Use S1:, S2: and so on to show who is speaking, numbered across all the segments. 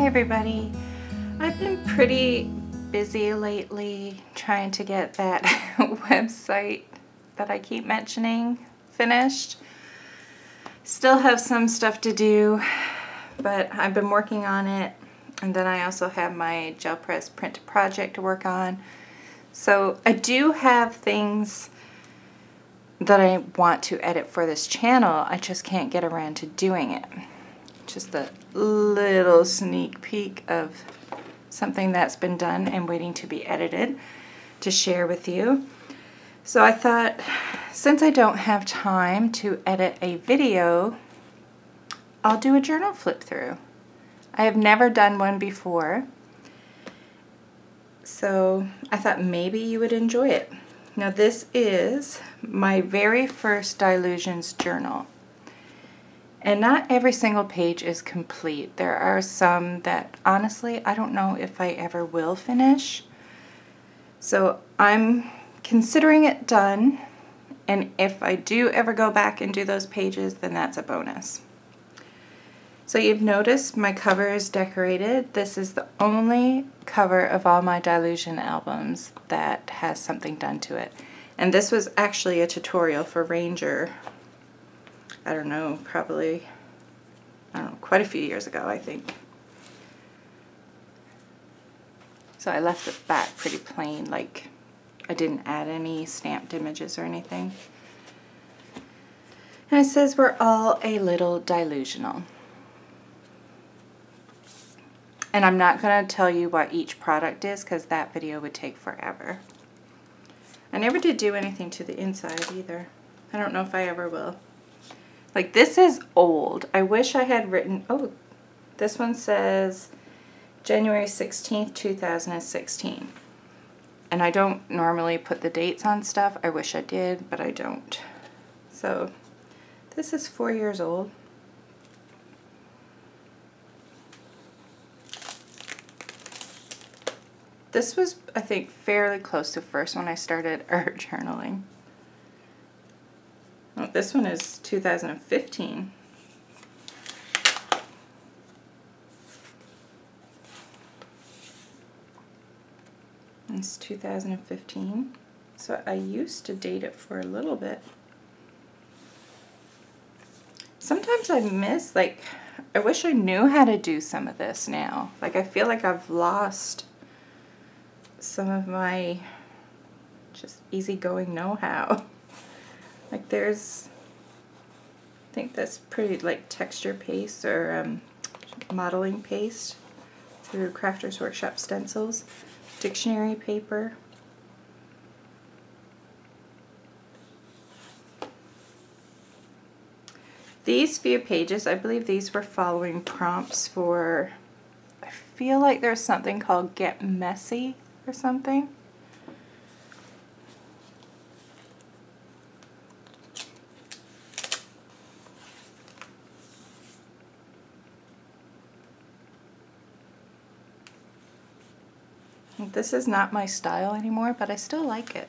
S1: Hi everybody. I've been pretty busy lately trying to get that website that I keep mentioning finished. Still have some stuff to do, but I've been working on it. And then I also have my gel press print project to work on. So I do have things that I want to edit for this channel. I just can't get around to doing it just a little sneak peek of something that's been done and waiting to be edited to share with you. So I thought since I don't have time to edit a video, I'll do a journal flip through. I have never done one before, so I thought maybe you would enjoy it. Now this is my very first Dylusions journal. And not every single page is complete. There are some that honestly I don't know if I ever will finish. So I'm considering it done and if I do ever go back and do those pages then that's a bonus. So you've noticed my cover is decorated. This is the only cover of all my Dylusion albums that has something done to it. And this was actually a tutorial for Ranger I don't know, probably, I don't know, quite a few years ago, I think. So I left the back pretty plain, like I didn't add any stamped images or anything. And it says we're all a little delusional. And I'm not going to tell you what each product is because that video would take forever. I never did do anything to the inside either. I don't know if I ever will. Like this is old. I wish I had written, oh, this one says January 16th, 2016. And I don't normally put the dates on stuff. I wish I did, but I don't. So this is four years old. This was, I think, fairly close to first when I started art journaling. Oh, this one is 2015. It's 2015. So I used to date it for a little bit. Sometimes I miss, like, I wish I knew how to do some of this now. Like, I feel like I've lost some of my just easygoing know-how. Like there's, I think that's pretty like texture paste or um, modeling paste through Crafters Workshop stencils, dictionary paper. These few pages, I believe these were following prompts for, I feel like there's something called Get Messy or something. This is not my style anymore, but I still like it.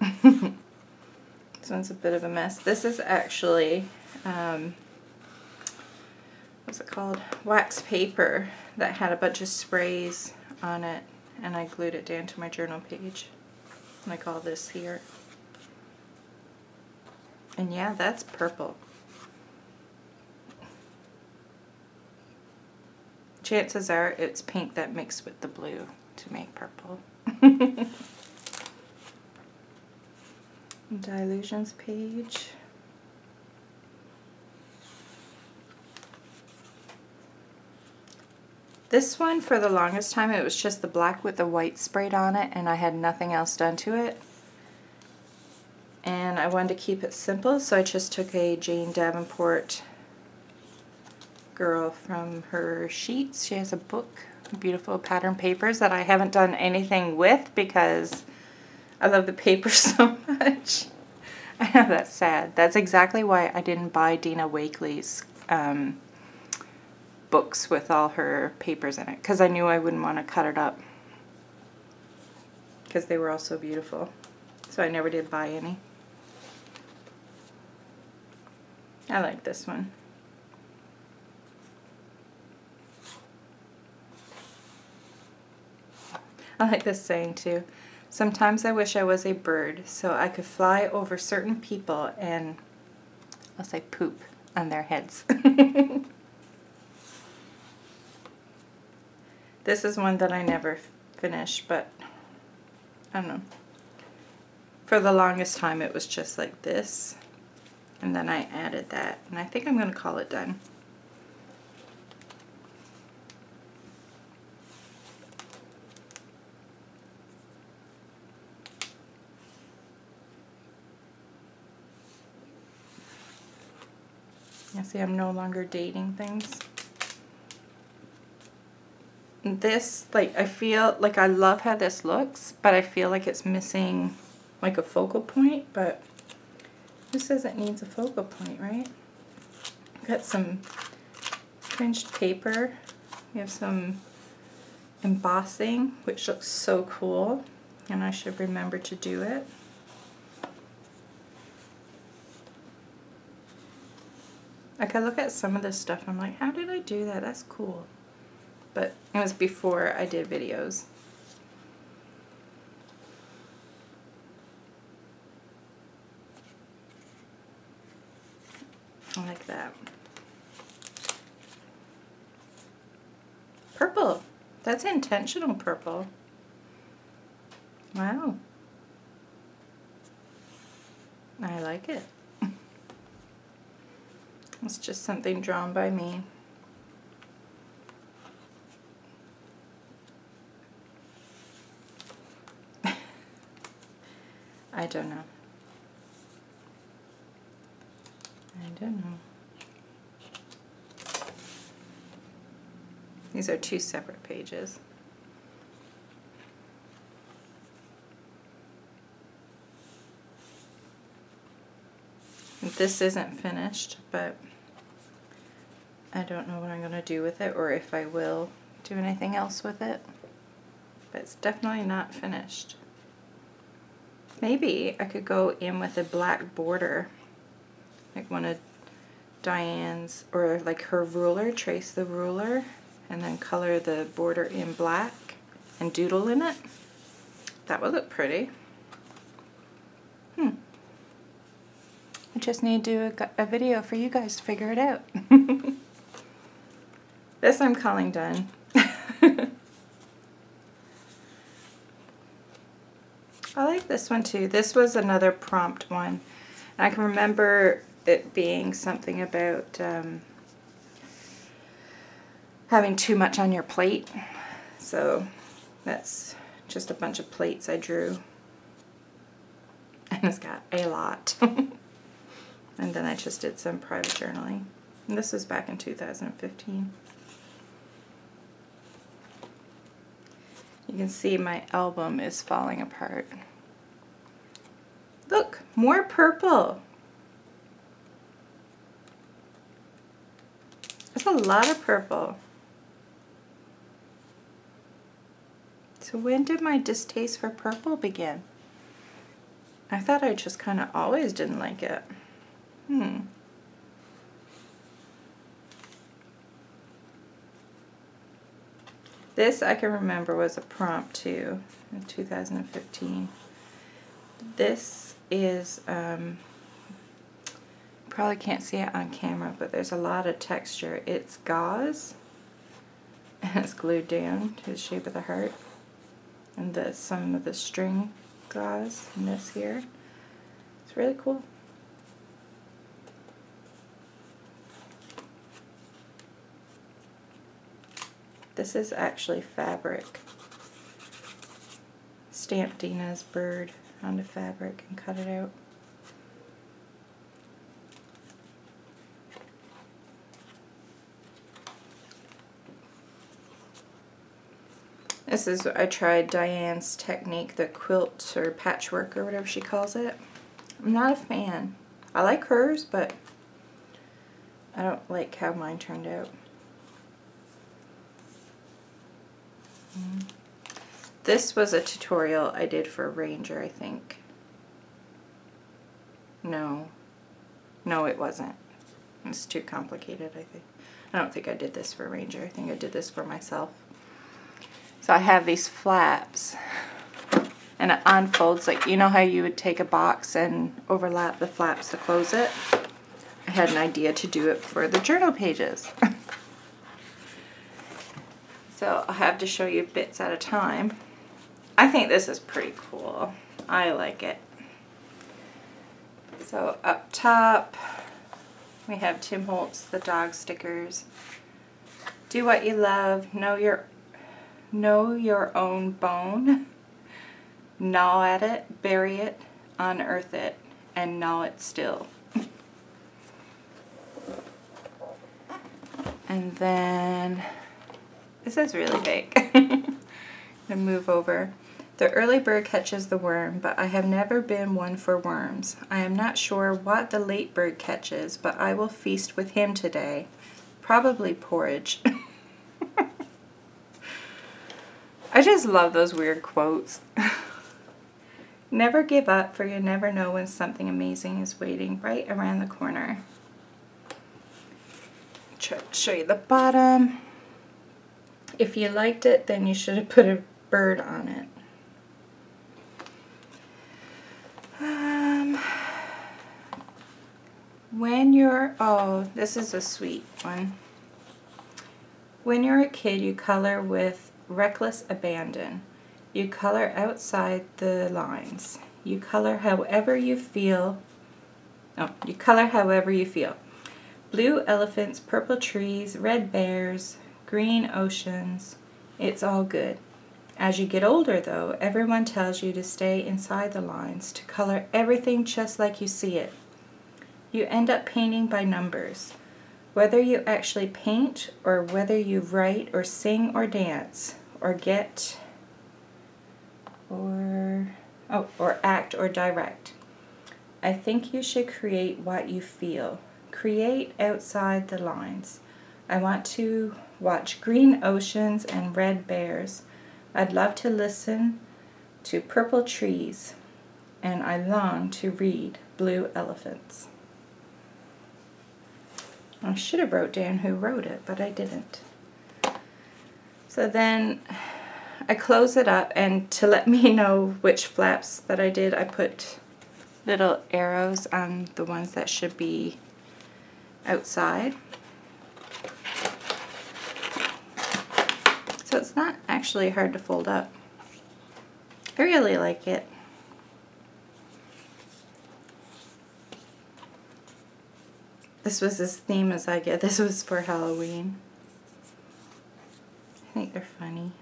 S1: this one's a bit of a mess. This is actually, um, what's it called? Wax paper that had a bunch of sprays on it, and I glued it down to my journal page, like all this here. And yeah, that's purple. Chances are it's pink that mixed with the blue to make purple. Dylusions page. This one, for the longest time, it was just the black with the white sprayed on it, and I had nothing else done to it. And I wanted to keep it simple, so I just took a Jane Davenport girl from her sheets. She has a book, beautiful pattern papers that I haven't done anything with because I love the paper so much. I know that's sad. That's exactly why I didn't buy Dina Wakley's um, books with all her papers in it because I knew I wouldn't want to cut it up because they were all so beautiful. So I never did buy any. I like this one. I like this saying too. Sometimes I wish I was a bird so I could fly over certain people and I'll say poop on their heads. this is one that I never finished, but I don't know. For the longest time it was just like this and then I added that and I think I'm going to call it done. You see I'm no longer dating things. This, like, I feel like I love how this looks, but I feel like it's missing like a focal point, but who says it needs a focal point, right? Got some fringed paper. We have some embossing, which looks so cool, and I should remember to do it. Like I look at some of this stuff, I'm like, how did I do that? That's cool. But it was before I did videos. I like that. Purple. That's intentional purple. Wow. I like it. It's just something drawn by me. I don't know. I don't know. These are two separate pages. This isn't finished, but I don't know what I'm going to do with it or if I will do anything else with it. But it's definitely not finished. Maybe I could go in with a black border, like one of Dyan's, or like her ruler, trace the ruler, and then color the border in black and doodle in it. That would look pretty. Hmm. I just need to do a, a video for you guys to figure it out. this I'm calling done. I like this one too. This was another prompt one. I can remember it being something about um, having too much on your plate. So that's just a bunch of plates I drew. And it's got a lot. and then I just did some private journaling. And this was back in 2015. You can see my album is falling apart. Look, more purple. There's a lot of purple. So when did my distaste for purple begin? I thought I just kind of always didn't like it. Hmm. This I can remember was a prompt too in 2015. This is, um, probably can't see it on camera, but there's a lot of texture. It's gauze and it's glued down to the shape of the heart. And the, some of the string gauze in this here. It's really cool. This is actually fabric. Stamped Dina's bird onto fabric and cut it out. This is, I tried Dyan's technique, the quilt or patchwork or whatever she calls it. I'm not a fan. I like hers, but I don't like how mine turned out. This was a tutorial I did for Ranger, I think. No. No, it wasn't. It's too complicated, I think. I don't think I did this for Ranger. I think I did this for myself. So I have these flaps and it unfolds like you know how you would take a box and overlap the flaps to close it I had an idea to do it for the journal pages so I'll have to show you bits at a time. I think this is pretty cool. I like it. So up top we have Tim Holtz the dog stickers. Do what you love. Know your know your own bone. Gnaw at it, bury it, unearth it, and gnaw it still. and then, this is really big. I'm to move over. The early bird catches the worm, but I have never been one for worms. I am not sure what the late bird catches, but I will feast with him today. Probably porridge. I just love those weird quotes. Never give up, for you never know when something amazing is waiting right around the corner. Show you the bottom. If you liked it, then you should have put a bird on it. Um, when you're, oh, this is a sweet one. When you're a kid, you color with reckless abandon. You color outside the lines. You color however you feel. Oh, you color however you feel. Blue elephants, purple trees, red bears, green oceans. It's all good. As you get older, though, everyone tells you to stay inside the lines, to color everything just like you see it. You end up painting by numbers. Whether you actually paint, or whether you write, or sing, or dance, or get or oh, or act or direct. I think you should create what you feel. Create outside the lines. I want to watch green oceans and red bears. I'd love to listen to purple trees, and I long to read blue elephants. I should have wrote down who wrote it, but I didn't. So then I close it up and to let me know which flaps that I did, I put little arrows on the ones that should be outside. So not actually hard to fold up. I really like it. This was as theme as I get. This was for Halloween. I think they're funny.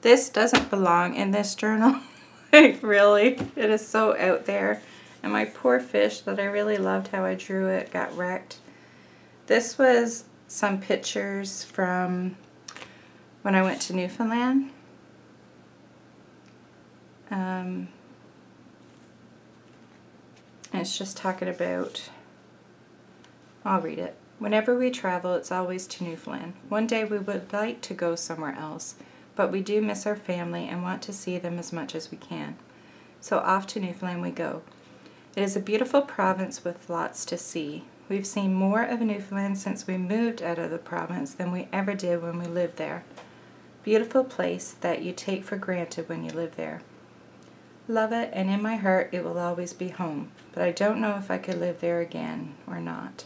S1: This doesn't belong in this journal. like, really. It is so out there. And my poor fish that I really loved how I drew it got wrecked. This was some pictures from when I went to Newfoundland. Um, and it's just talking about, I'll read it. Whenever we travel, it's always to Newfoundland. One day we would like to go somewhere else but we do miss our family and want to see them as much as we can. So off to Newfoundland we go. It is a beautiful province with lots to see. We've seen more of Newfoundland since we moved out of the province than we ever did when we lived there. Beautiful place that you take for granted when you live there. Love it, and in my heart it will always be home, but I don't know if I could live there again or not.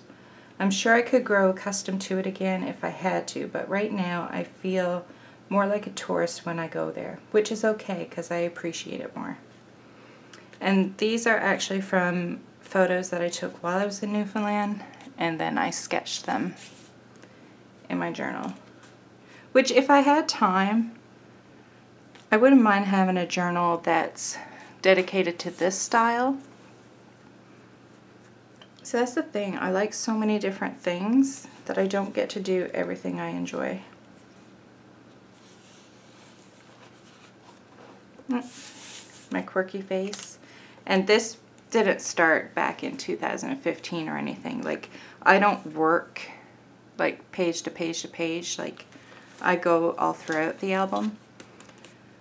S1: I'm sure I could grow accustomed to it again if I had to, but right now I feel more like a tourist when I go there, which is okay because I appreciate it more. And these are actually from photos that I took while I was in Newfoundland, and then I sketched them in my journal. Which, if I had time, I wouldn't mind having a journal that's dedicated to this style. So that's the thing, I like so many different things that I don't get to do everything I enjoy. Hmm. my quirky face. And this didn't start back in 2015 or anything. Like, I don't work like page to page to page. Like, I go all throughout the album.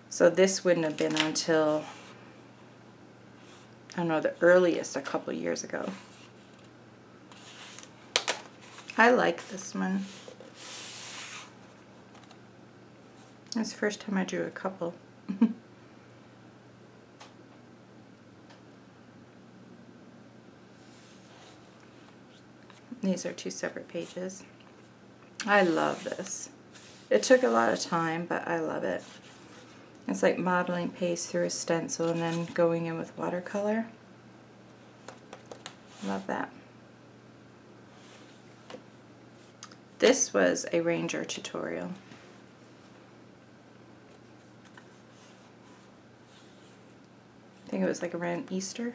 S1: So this wouldn't have been until, I don't know, the earliest a couple years ago. I like this one. It's the first time I drew a couple. These are two separate pages. I love this. It took a lot of time, but I love it. It's like modeling paste through a stencil and then going in with watercolor. Love that. This was a Ranger tutorial. I think it was like around Easter.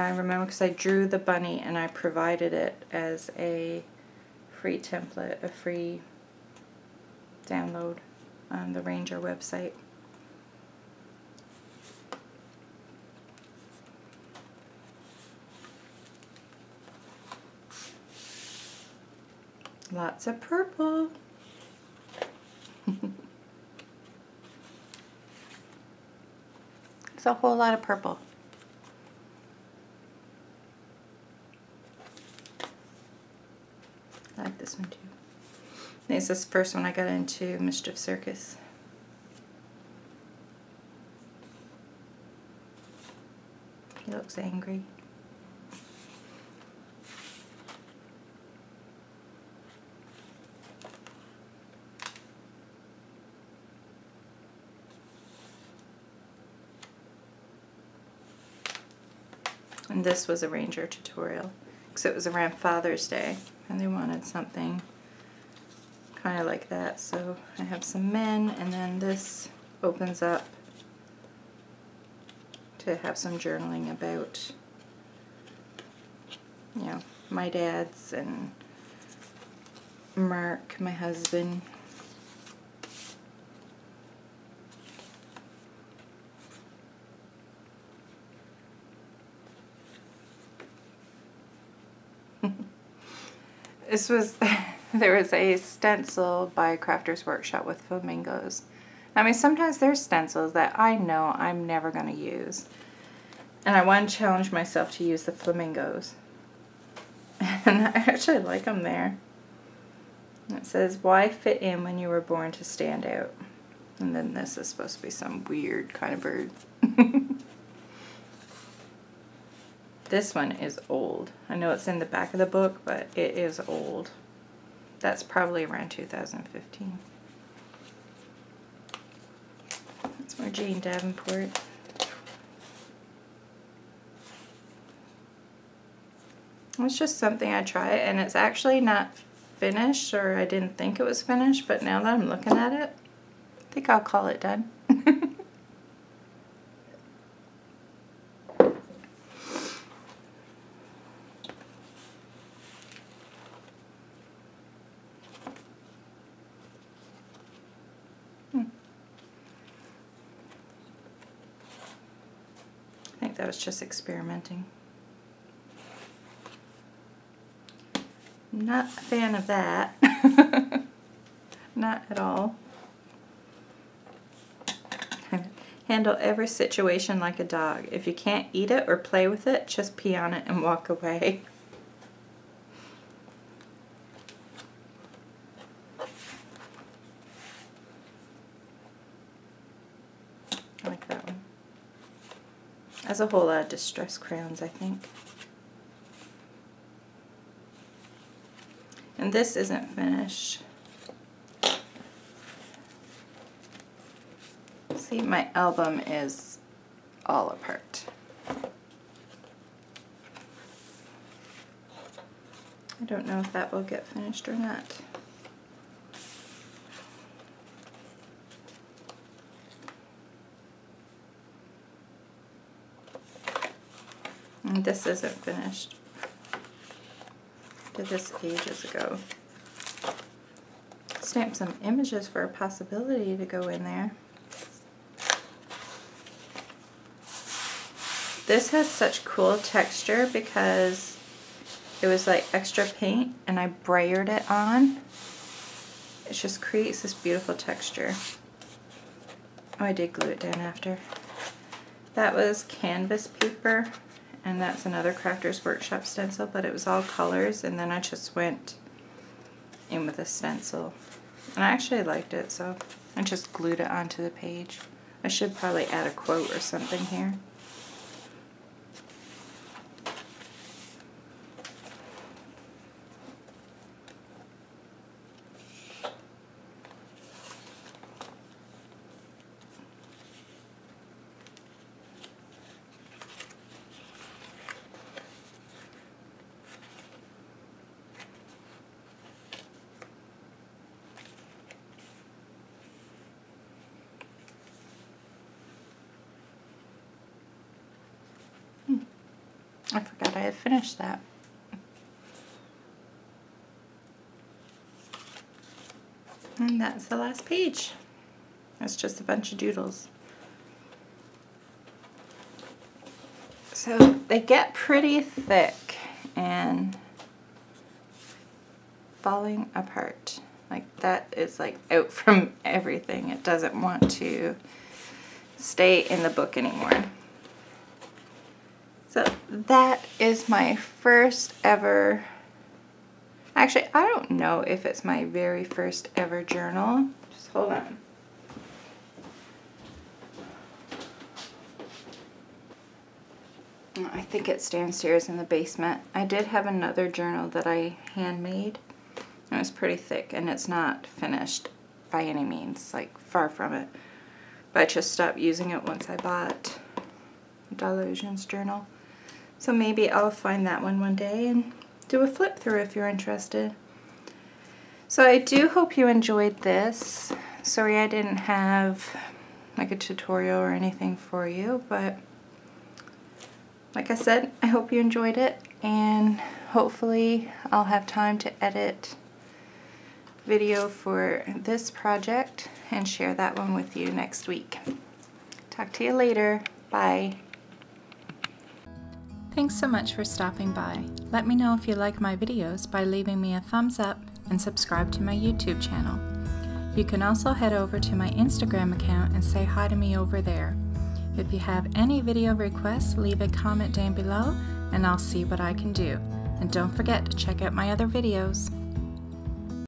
S1: I remember because I drew the bunny and I provided it as a free template, a free download on the Ranger website. Lots of purple. It's a whole lot of purple. I like this one too. This is the first one I got into Mischief Circus. He looks angry. And this was a Ranger tutorial because it was around Father's Day and they wanted something kind of like that. So I have some men and then this opens up to have some journaling about you know my dad's and Mark, my husband. this was there was a stencil by Crafters Workshop with flamingos. I mean, sometimes there's stencils that I know I'm never going to use. And I want to challenge myself to use the flamingos. And I actually like them there. It says, why fit in when you were born to stand out? And then this is supposed to be some weird kind of bird. this one is old. I know it's in the back of the book, but it is old. That's probably around 2015. That's more Jane Davenport. It's just something I try and it's actually not finished or I didn't think it was finished but now that I'm looking at it I think I'll call it done. that was just experimenting. Not a fan of that. Not at all. Handle every situation like a dog. If you can't eat it or play with it, just pee on it and walk away. I like that one. A whole lot of distress crayons, I think. And this isn't finished. See, my album is all apart. I don't know if that will get finished or not. And this isn't finished did this ages ago. Stamp some images for a possibility to go in there. This has such cool texture because it was like extra paint and I brayered it on. It just creates this beautiful texture. Oh, I did glue it down after. That was canvas paper and that's another Crafters Workshop stencil, but it was all colors, and then I just went in with a stencil. And I actually liked it, so I just glued it onto the page. I should probably add a quote or something here. I forgot I had finished that. And that's the last page. It's just a bunch of doodles. So they get pretty thick and falling apart. Like that is like out from everything. It doesn't want to stay in the book anymore. So that is my first ever, actually I don't know if it's my very first ever journal. Just hold on. Oh, I think it's downstairs in the basement. I did have another journal that I handmade. It was pretty thick and it's not finished by any means, like far from it. But I just stopped using it once I bought Dylusions journal. So maybe I'll find that one one day and do a flip through if you're interested. So I do hope you enjoyed this. Sorry I didn't have like a tutorial or anything for you, but like I said, I hope you enjoyed it and hopefully I'll have time to edit video for this project and share that one with you next week. Talk to you later. Bye. Thanks so much for stopping by. Let me know if you like my videos by leaving me a thumbs up and subscribe to my YouTube channel. You can also head over to my Instagram account and say hi to me over there. If you have any video requests, leave a comment down below and I'll see what I can do. And don't forget to check out my other videos.